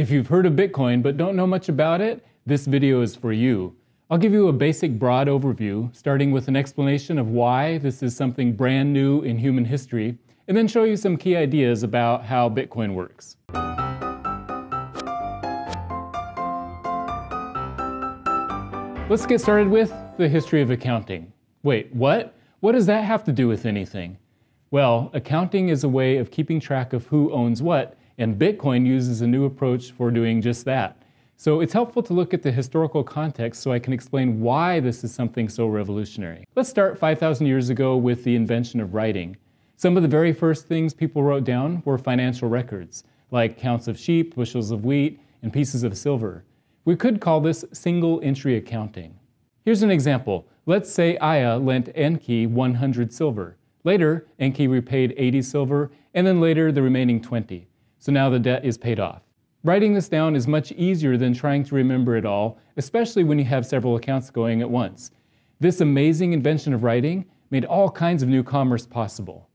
If you've heard of Bitcoin but don't know much about it, this video is for you. I'll give you a basic broad overview, starting with an explanation of why this is something brand new in human history, and then show you some key ideas about how Bitcoin works. Let's get started with the history of accounting. Wait, what? What does that have to do with anything? Well, accounting is a way of keeping track of who owns what, and Bitcoin uses a new approach for doing just that. So it's helpful to look at the historical context so I can explain why this is something so revolutionary. Let's start 5,000 years ago with the invention of writing. Some of the very first things people wrote down were financial records, like counts of sheep, bushels of wheat, and pieces of silver. We could call this single entry accounting. Here's an example. Let's say Aya lent Enki 100 silver. Later, Enki repaid 80 silver, and then later the remaining 20. So now the debt is paid off. Writing this down is much easier than trying to remember it all, especially when you have several accounts going at once. This amazing invention of writing made all kinds of new commerce possible.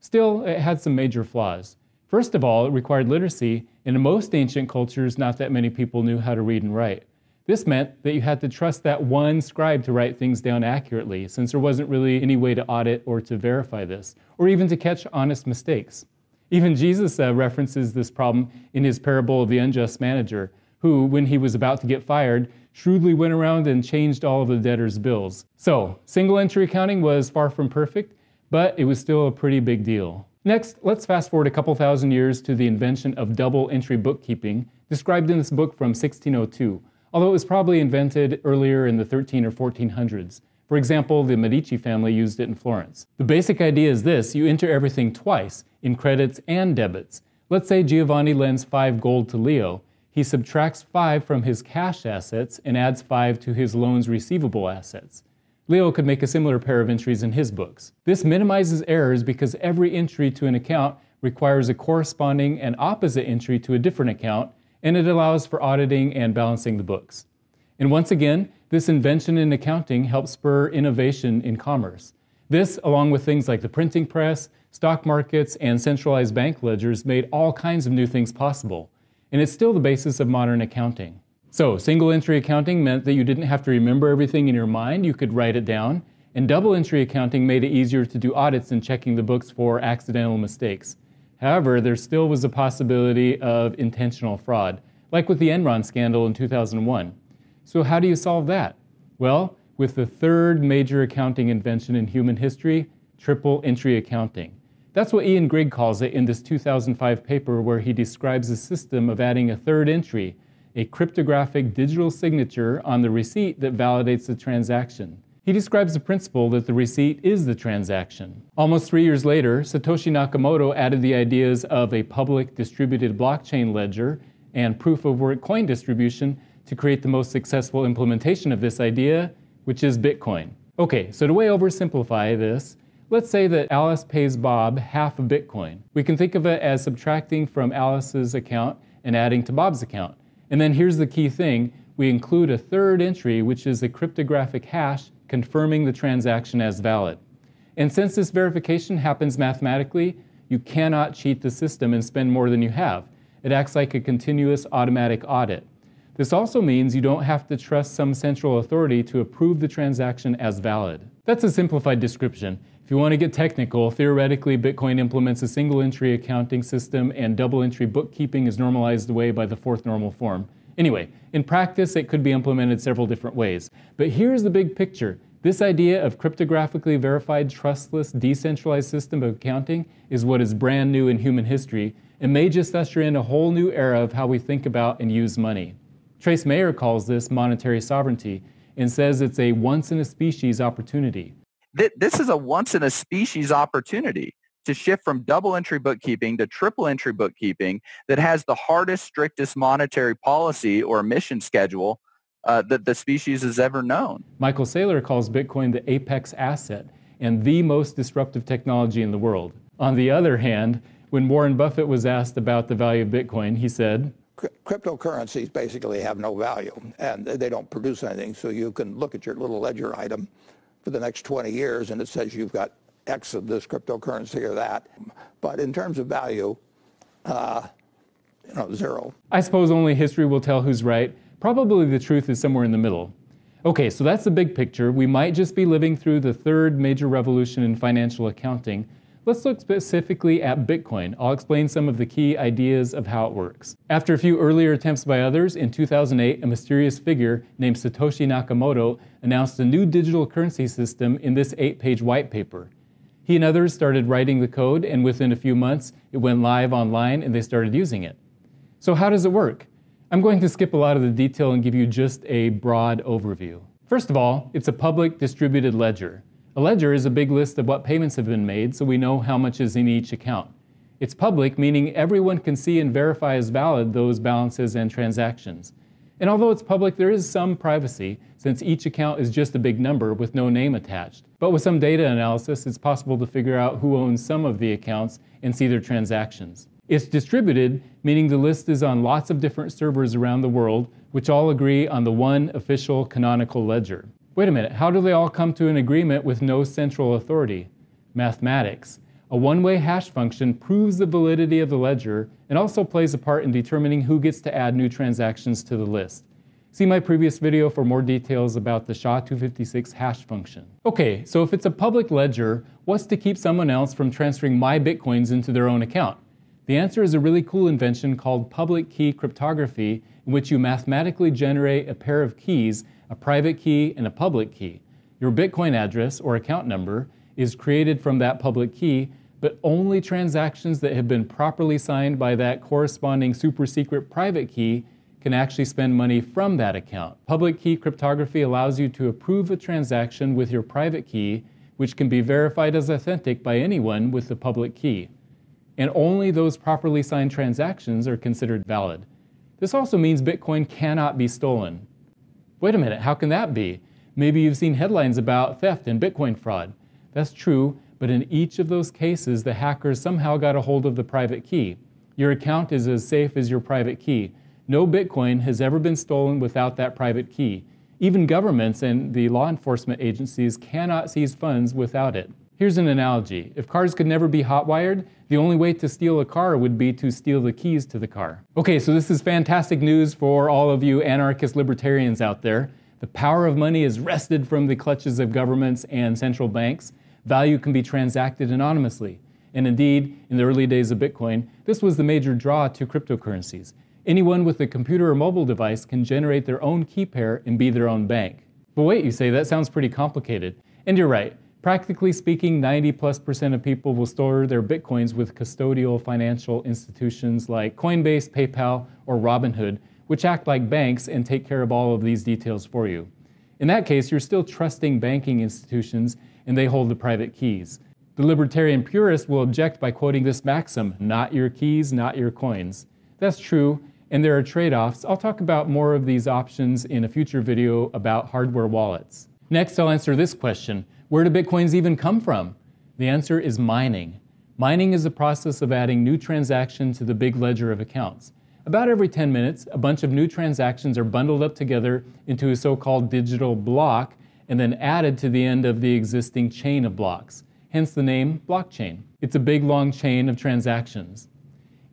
Still, it had some major flaws. First of all, it required literacy, and in most ancient cultures, not that many people knew how to read and write. This meant that you had to trust that one scribe to write things down accurately, since there wasn't really any way to audit or to verify this, or even to catch honest mistakes. Even Jesus uh, references this problem in his parable of the unjust manager, who, when he was about to get fired, shrewdly went around and changed all of the debtor's bills. So, single entry accounting was far from perfect, but it was still a pretty big deal. Next, let's fast forward a couple thousand years to the invention of double entry bookkeeping, described in this book from 1602 although it was probably invented earlier in the 13 or 1400s. For example, the Medici family used it in Florence. The basic idea is this you enter everything twice, in credits and debits. Let's say Giovanni lends 5 gold to Leo. He subtracts 5 from his cash assets and adds 5 to his loan's receivable assets. Leo could make a similar pair of entries in his books. This minimizes errors because every entry to an account requires a corresponding and opposite entry to a different account, and it allows for auditing and balancing the books. And once again, this invention in accounting helped spur innovation in commerce. This, along with things like the printing press, stock markets, and centralized bank ledgers, made all kinds of new things possible. And it's still the basis of modern accounting. So, single entry accounting meant that you didn't have to remember everything in your mind, you could write it down. And double entry accounting made it easier to do audits and checking the books for accidental mistakes. However, there still was a possibility of intentional fraud, like with the Enron scandal in 2001. So, how do you solve that? Well, with the third major accounting invention in human history, triple entry accounting. That's what Ian Grigg calls it in this 2005 paper, where he describes a system of adding a third entry, a cryptographic digital signature on the receipt that validates the transaction. He describes the principle that the receipt is the transaction. Almost three years later, Satoshi Nakamoto added the ideas of a public distributed blockchain ledger and proof of work coin distribution to create the most successful implementation of this idea, which is Bitcoin. Okay, so to way oversimplify this, let's say that Alice pays Bob half a Bitcoin. We can think of it as subtracting from Alice's account and adding to Bob's account. And then here's the key thing we include a third entry, which is a cryptographic hash confirming the transaction as valid. And since this verification happens mathematically, you cannot cheat the system and spend more than you have. It acts like a continuous automatic audit. This also means you don't have to trust some central authority to approve the transaction as valid. That's a simplified description. If you want to get technical, theoretically, Bitcoin implements a single entry accounting system and double entry bookkeeping is normalized away by the fourth normal form. Anyway, in practice, it could be implemented several different ways. But here's the big picture. This idea of cryptographically verified, trustless, decentralized system of accounting is what is brand new in human history and may just usher in a whole new era of how we think about and use money. Trace Mayer calls this monetary sovereignty and says it's a once in a species opportunity. This is a once in a species opportunity to shift from double entry bookkeeping to triple entry bookkeeping that has the hardest, strictest monetary policy or emission schedule uh, that the species has ever known. Michael Saylor calls Bitcoin the apex asset and the most disruptive technology in the world. On the other hand, when Warren Buffett was asked about the value of Bitcoin, he said, Cryptocurrencies basically have no value and they don't produce anything. So you can look at your little ledger item for the next 20 years and it says you've got X of this cryptocurrency or that. But in terms of value, uh, you know, zero. I suppose only history will tell who's right. Probably the truth is somewhere in the middle. Okay, so that's the big picture. We might just be living through the third major revolution in financial accounting. Let's look specifically at Bitcoin. I'll explain some of the key ideas of how it works. After a few earlier attempts by others, in 2008, a mysterious figure named Satoshi Nakamoto announced a new digital currency system in this eight page white paper. He and others started writing the code, and within a few months, it went live online and they started using it. So, how does it work? I'm going to skip a lot of the detail and give you just a broad overview. First of all, it's a public distributed ledger. Ledger is a big list of what payments have been made so we know how much is in each account. It's public, meaning everyone can see and verify as valid those balances and transactions. And although it's public, there is some privacy, since each account is just a big number with no name attached. But with some data analysis, it's possible to figure out who owns some of the accounts and see their transactions. It's distributed, meaning the list is on lots of different servers around the world, which all agree on the one official canonical ledger. Wait a minute, how do they all come to an agreement with no central authority? Mathematics. A one way hash function proves the validity of the ledger and also plays a part in determining who gets to add new transactions to the list. See my previous video for more details about the SHA-256 hash function. Okay, so if it's a public ledger, what's to keep someone else from transferring my bitcoins into their own account? The answer is a really cool invention called public key cryptography, in which you mathematically generate a pair of keys, a private key and a public key. Your Bitcoin address or account number is created from that public key, but only transactions that have been properly signed by that corresponding super secret private key can actually spend money from that account. Public key cryptography allows you to approve a transaction with your private key, which can be verified as authentic by anyone with the public key and only those properly signed transactions are considered valid. This also means Bitcoin cannot be stolen. Wait a minute, how can that be? Maybe you've seen headlines about theft and Bitcoin fraud. That's true, but in each of those cases, the hackers somehow got a hold of the private key. Your account is as safe as your private key. No Bitcoin has ever been stolen without that private key. Even governments and the law enforcement agencies cannot seize funds without it. Here's an analogy. If cars could never be hotwired, the only way to steal a car would be to steal the keys to the car. Okay, so this is fantastic news for all of you anarchist libertarians out there. The power of money is wrested from the clutches of governments and central banks. Value can be transacted anonymously. And indeed, in the early days of Bitcoin, this was the major draw to cryptocurrencies. Anyone with a computer or mobile device can generate their own key pair and be their own bank. But wait, you say, that sounds pretty complicated. And you're right. Practically speaking, 90 plus percent of people will store their bitcoins with custodial financial institutions like Coinbase, PayPal, or Robinhood, which act like banks and take care of all of these details for you. In that case, you're still trusting banking institutions and they hold the private keys. The libertarian purist will object by quoting this maxim not your keys, not your coins. That's true, and there are trade offs. I'll talk about more of these options in a future video about hardware wallets. Next, I'll answer this question where do Bitcoins even come from? The answer is mining. Mining is the process of adding new transactions to the big ledger of accounts. About every 10 minutes, a bunch of new transactions are bundled up together into a so called digital block and then added to the end of the existing chain of blocks, hence the name blockchain. It's a big long chain of transactions.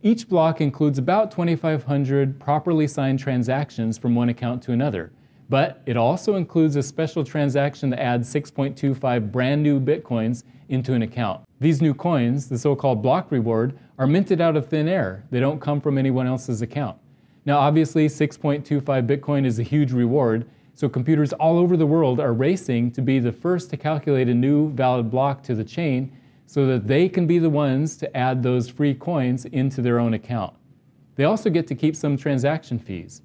Each block includes about 2,500 properly signed transactions from one account to another. But it also includes a special transaction to add 6.25 brand new Bitcoins into an account. These new coins, the so called block reward, are minted out of thin air. They don't come from anyone else's account. Now, obviously, 6.25 Bitcoin is a huge reward, so computers all over the world are racing to be the first to calculate a new valid block to the chain so that they can be the ones to add those free coins into their own account. They also get to keep some transaction fees.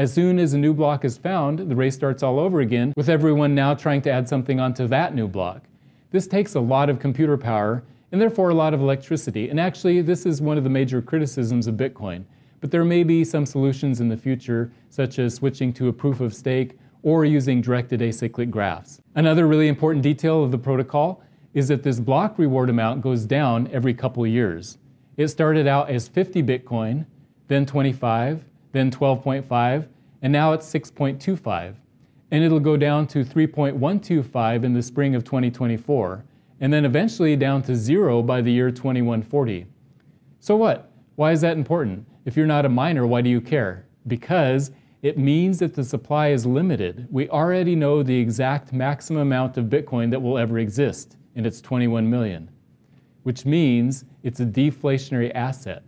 As soon as a new block is found, the race starts all over again, with everyone now trying to add something onto that new block. This takes a lot of computer power and therefore a lot of electricity. And actually, this is one of the major criticisms of Bitcoin. But there may be some solutions in the future, such as switching to a proof of stake or using directed acyclic graphs. Another really important detail of the protocol is that this block reward amount goes down every couple years. It started out as 50 Bitcoin, then 25, then 12.5, and now it's 6.25. And it'll go down to 3.125 in the spring of 2024, and then eventually down to zero by the year 2140. So what? Why is that important? If you're not a miner, why do you care? Because it means that the supply is limited. We already know the exact maximum amount of Bitcoin that will ever exist, and it's 21 million, which means it's a deflationary asset.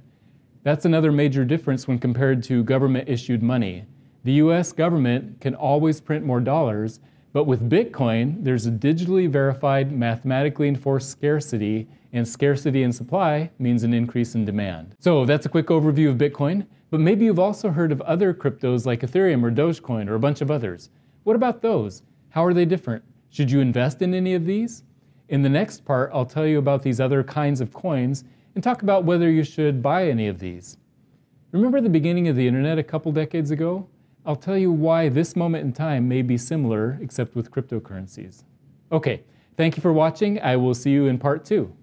That's another major difference when compared to government issued money. The US government can always print more dollars, but with Bitcoin, there's a digitally verified, mathematically enforced scarcity, and scarcity in supply means an increase in demand. So that's a quick overview of Bitcoin, but maybe you've also heard of other cryptos like Ethereum or Dogecoin or a bunch of others. What about those? How are they different? Should you invest in any of these? In the next part, I'll tell you about these other kinds of coins and talk about whether you should buy any of these. Remember the beginning of the internet a couple decades ago? I'll tell you why this moment in time may be similar, except with cryptocurrencies. Okay, thank you for watching. I will see you in part two.